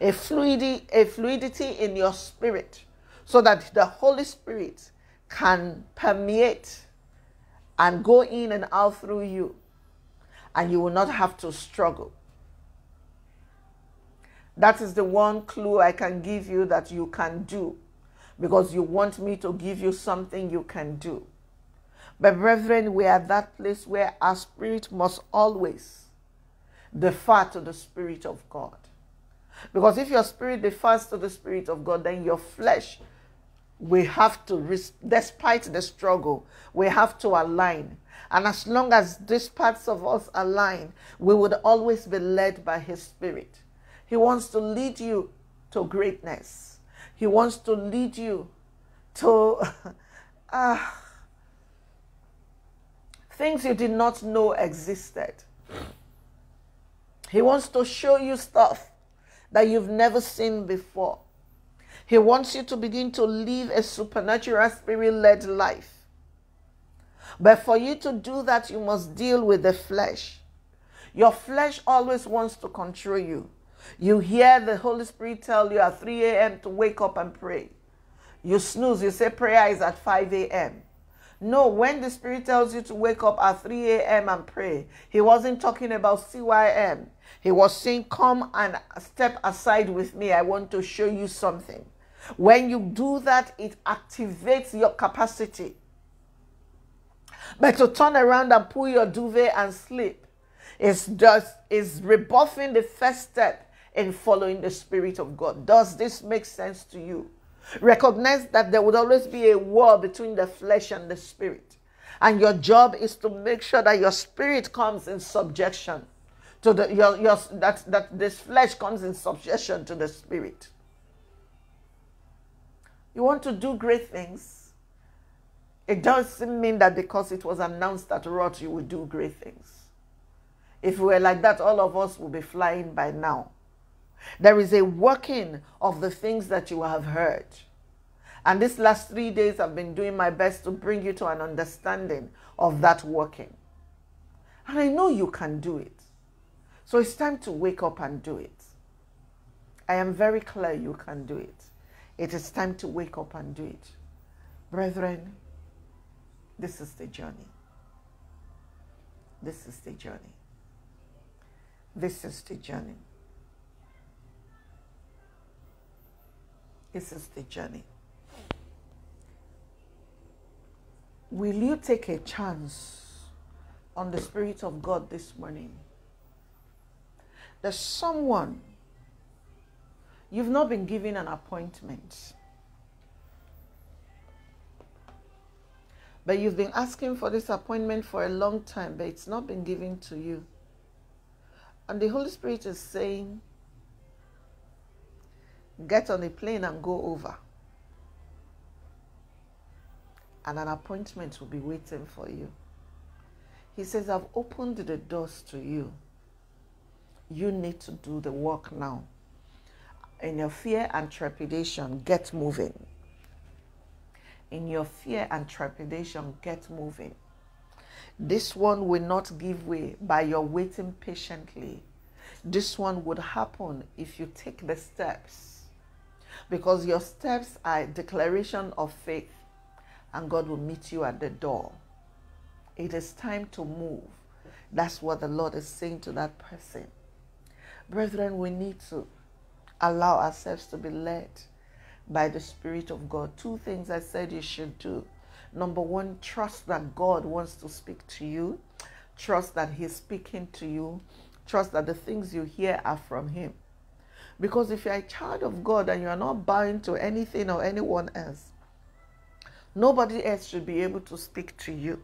a fluidity, a fluidity in your spirit so that the Holy Spirit can permeate and go in and out through you, and you will not have to struggle. That is the one clue I can give you that you can do because you want me to give you something you can do. But, brethren, we are at that place where our spirit must always defer to the Spirit of God. Because if your spirit defers to the Spirit of God, then your flesh we have to, despite the struggle, we have to align. And as long as these parts of us align, we would always be led by His Spirit. He wants to lead you to greatness. He wants to lead you to uh, things you did not know existed. He wants to show you stuff that you've never seen before. He wants you to begin to live a supernatural spirit led life. But for you to do that, you must deal with the flesh. Your flesh always wants to control you. You hear the Holy Spirit tell you at 3 a.m. to wake up and pray. You snooze, you say prayer is at 5 a.m. No, when the Spirit tells you to wake up at 3 a.m. and pray, He wasn't talking about CYM. He was saying, Come and step aside with me. I want to show you something. When you do that, it activates your capacity. But to turn around and pull your duvet and sleep is just is rebuffing the first step in following the Spirit of God. Does this make sense to you? Recognize that there would always be a war between the flesh and the spirit. And your job is to make sure that your spirit comes in subjection to the your, your that, that this flesh comes in subjection to the spirit. You want to do great things. It doesn't mean that because it was announced that Rot you will do great things. If we were like that, all of us would be flying by now. There is a working of the things that you have heard. And these last three days, I've been doing my best to bring you to an understanding of that working. And I know you can do it. So it's time to wake up and do it. I am very clear you can do it. It is time to wake up and do it. Brethren, this is the journey. This is the journey. This is the journey. This is the journey. Will you take a chance on the Spirit of God this morning? There's someone You've not been given an appointment. But you've been asking for this appointment for a long time, but it's not been given to you. And the Holy Spirit is saying, get on a plane and go over. And an appointment will be waiting for you. He says, I've opened the doors to you. You need to do the work now in your fear and trepidation, get moving. In your fear and trepidation, get moving. This one will not give way by your waiting patiently. This one would happen if you take the steps. Because your steps are a declaration of faith, and God will meet you at the door. It is time to move. That's what the Lord is saying to that person. Brethren, we need to allow ourselves to be led by the Spirit of God. Two things I said you should do. Number one, trust that God wants to speak to you. Trust that He's speaking to you. Trust that the things you hear are from Him. Because if you're a child of God and you are not bound to anything or anyone else, nobody else should be able to speak to you.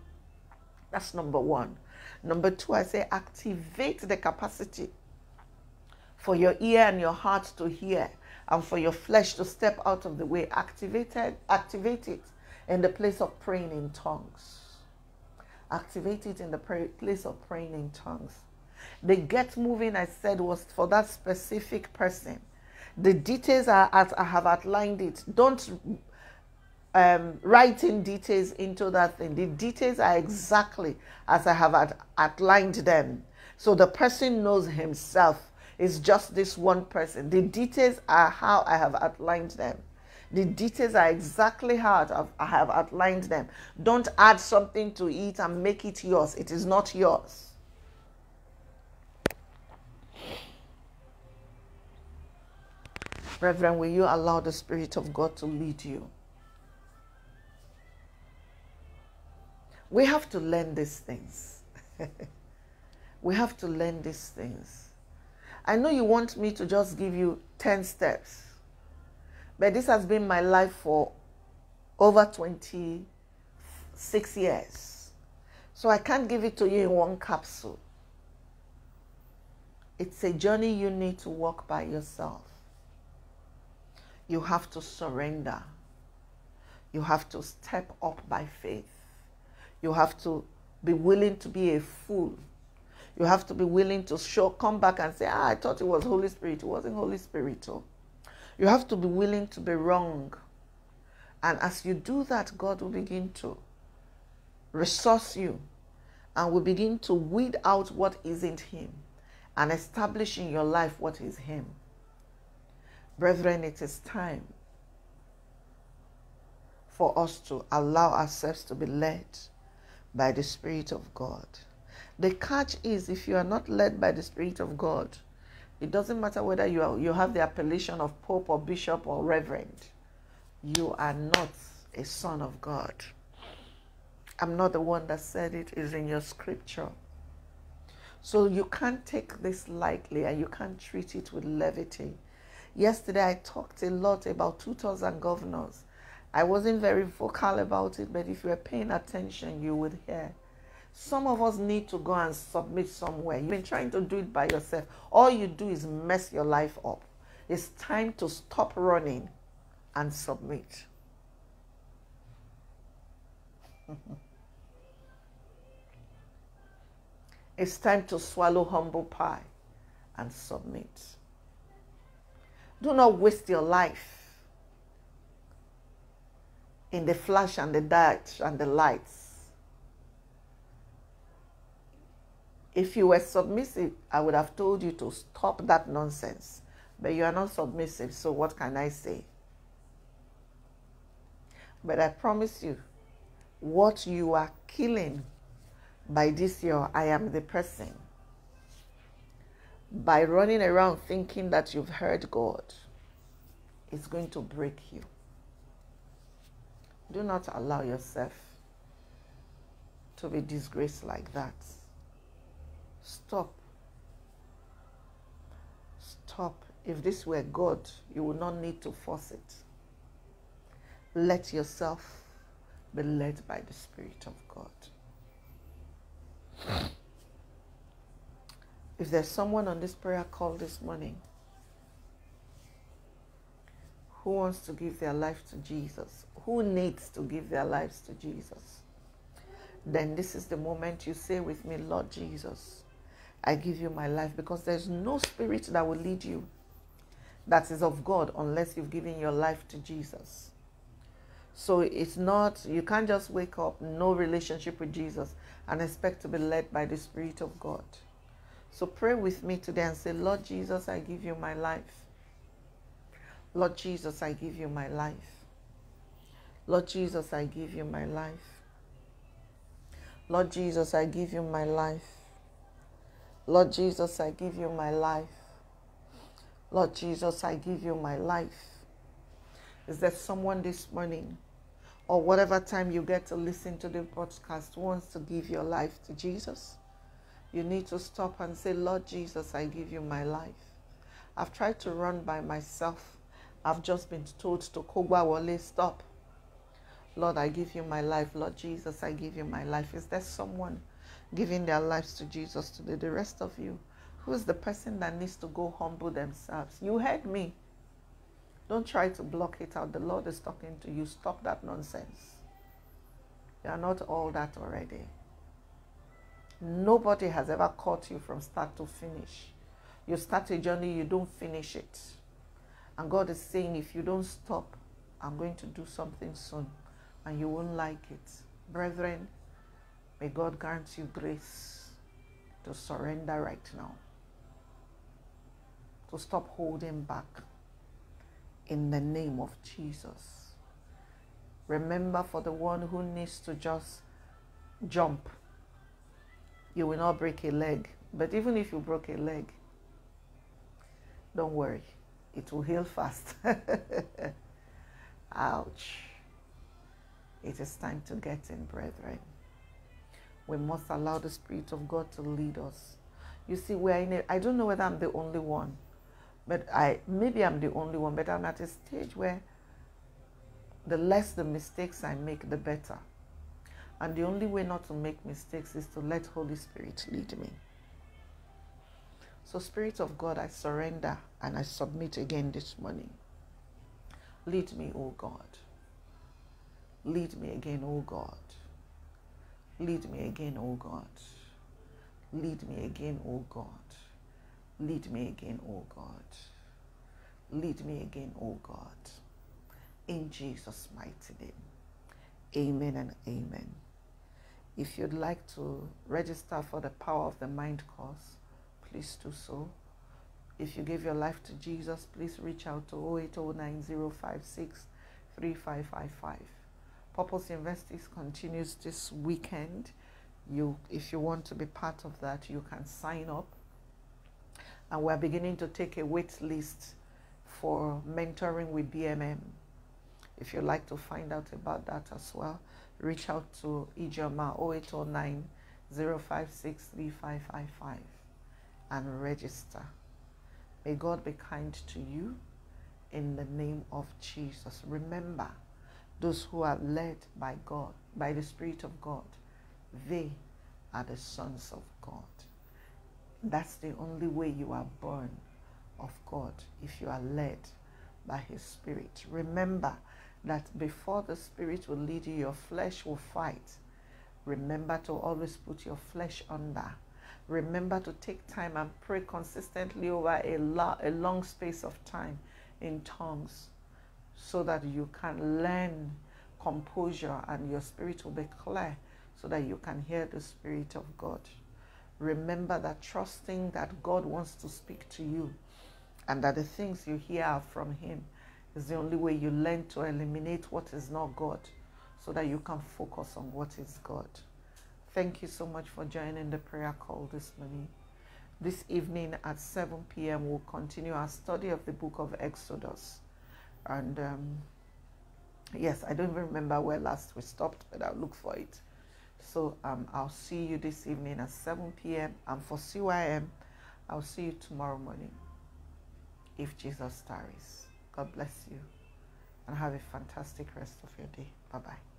That's number one. Number two, I say activate the capacity for your ear and your heart to hear and for your flesh to step out of the way Activate it, activate it in the place of praying in tongues activate it in the pray- place of praying in tongues. The get moving I said was for that specific person. The details are as I have outlined it. Don't um, write in details into that thing. The details are exactly as I have outlined them. So the person knows himself. It's just this one person. The details are how I have outlined them. The details are exactly how I have outlined them. Don't add something to it and make it yours. It is not yours. Reverend, will you allow the Spirit of God to lead you? We have to learn these things. we have to learn these things. I know you want me to just give you 10 steps, but this has been my life for over 26 years. So I can't give it to you in one capsule. It's a journey you need to walk by yourself. You have to surrender. You have to step up by faith. You have to be willing to be a fool. You have to be willing to show, come back and say, ah, I thought it was Holy Spirit. It wasn't Holy Spirit. Oh. You have to be willing to be wrong. And as you do that, God will begin to resource you and will begin to weed out what isn't Him and establish in your life what is Him. Brethren, it is time for us to allow ourselves to be led by the Spirit of God. The catch is if you are not led by the Spirit of God, it doesn't matter whether you, are, you have the appellation of Pope or Bishop or Reverend, you are not a son of God. I'm not the one that said it, is in your scripture. So you can't take this lightly and you can't treat it with levity. Yesterday I talked a lot about 2,000 governors I wasn't very vocal about it, but if you were paying attention, you would hear. Some of us need to go and submit somewhere. You've been trying to do it by yourself. All you do is mess your life up. It's time to stop running and submit. it's time to swallow humble pie and submit. Do not waste your life in the flash and the dark and the lights. If you were submissive, I would have told you to stop that nonsense. But you are not submissive, so what can I say? But I promise you, what you are killing by this year, I am the person. By running around thinking that you've heard God, it's going to break you. Do not allow yourself to be disgraced like that. Stop. Stop. If this were God, you would not need to force it. Let yourself be led by the Spirit of God. If there's someone on this prayer call this morning who wants to give their life to Jesus, who needs to give their lives to Jesus, then this is the moment you say with me, Lord Jesus, I give you my life because there's no spirit that will lead you that is of God unless you've given your life to Jesus. So it's not, you can't just wake up, no relationship with Jesus, and expect to be led by the Spirit of God. So pray with me today and say, Lord Jesus, I give you my life. Lord Jesus, I give you my life. Lord Jesus, I give you my life. Lord Jesus, I give you my life. Lord Jesus, I give you my life. Lord Jesus, I give you my life. Is there someone this morning or whatever time you get to listen to the podcast wants to give your life to Jesus? You need to stop and say, Lord Jesus, I give you my life. I've tried to run by myself. I've just been told to Kogwa Wale, stop. Lord, I give you my life. Lord Jesus, I give you my life. Is there someone giving their lives to Jesus today? The rest of you, who is the person that needs to go humble themselves? You heard me. Don't try to block it out. The Lord is talking to you. Stop that nonsense. You are not all that already. Nobody has ever caught you from start to finish. You start a journey, you don't finish it. And God is saying, if you don't stop, I'm going to do something soon and you won't like it. Brethren, may God grant you grace to surrender right now, to stop holding back in the name of Jesus. Remember, for the one who needs to just jump, you will not break a leg. But even if you broke a leg, don't worry, it will heal fast. Ouch. It is time to get in, brethren. We must allow the Spirit of God to lead us. You see, we're in it. I don't know whether I'm the only one, but I maybe I'm the only one, but I'm at a stage where the less the mistakes I make, the better. And the only way not to make mistakes is to let Holy Spirit lead me. So, Spirit of God, I surrender and I submit again this morning. Lead me, O God. Lead me again, O God. Lead me again, O God. Lead me again, O God. Lead me again, O God. Lead me again, O God. In Jesus' mighty name. Amen and amen. If you'd like to register for the Power of the Mind course, please do so. If you give your life to Jesus, please reach out to 08090563555. Purpose Investis continues this weekend. You, if you want to be part of that, you can sign up. And we're beginning to take a wait list for mentoring with BMM. If you'd like to find out about that as well, reach out to Ijoma 0809 0563555 and register. May God be kind to you in the name of Jesus. Remember, those who are led by God, by the Spirit of God, they are the sons of God. That's the only way you are born of God, if you are led by His Spirit. Remember that before the Spirit will lead you, your flesh will fight. Remember to always put your flesh under remember to take time and pray consistently over a, lo- a long space of time in tongues so that you can learn composure and your spirit will be clear so that you can hear the Spirit of God. Remember that trusting that God wants to speak to you and that the things you hear are from Him is the only way you learn to eliminate what is not God so that you can focus on what is God. Thank you so much for joining the prayer call this morning. This evening at 7 p.m., we'll continue our study of the book of Exodus. And um, yes, I don't even remember where last we stopped, but I'll look for it. So um, I'll see you this evening at 7 p.m. And for CYM, I'll see you tomorrow morning if Jesus tarries. God bless you and have a fantastic rest of your day. Bye bye.